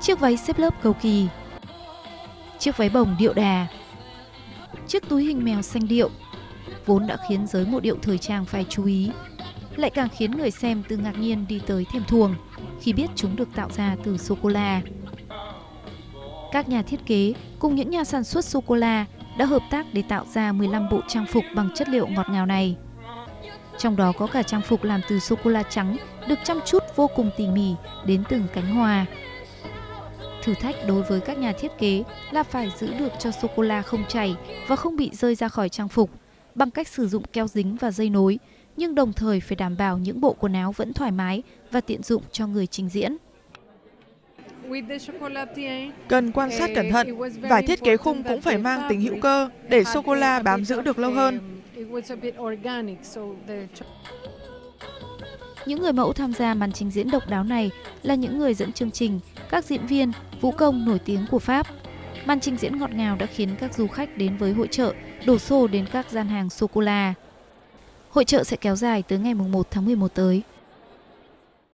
chiếc váy xếp lớp cầu kỳ, chiếc váy bồng điệu đà, chiếc túi hình mèo xanh điệu, vốn đã khiến giới mộ điệu thời trang phải chú ý, lại càng khiến người xem từ ngạc nhiên đi tới thèm thuồng khi biết chúng được tạo ra từ sô-cô-la. Các nhà thiết kế cùng những nhà sản xuất sô-cô-la đã hợp tác để tạo ra 15 bộ trang phục bằng chất liệu ngọt ngào này. Trong đó có cả trang phục làm từ sô-cô-la trắng được chăm chút vô cùng tỉ mỉ đến từng cánh hoa. Thử thách đối với các nhà thiết kế là phải giữ được cho sô-cô-la không chảy và không bị rơi ra khỏi trang phục bằng cách sử dụng keo dính và dây nối, nhưng đồng thời phải đảm bảo những bộ quần áo vẫn thoải mái và tiện dụng cho người trình diễn. Cần quan sát cẩn thận, vải thiết kế khung cũng phải mang tính hữu cơ để sô-cô-la bám giữ được lâu hơn. Những người mẫu tham gia màn trình diễn độc đáo này là những người dẫn chương trình, các diễn viên, vũ công nổi tiếng của Pháp. Màn trình diễn ngọt ngào đã khiến các du khách đến với hội trợ đổ xô đến các gian hàng sô-cô-la. Hội trợ sẽ kéo dài tới ngày 1 tháng 11 tới.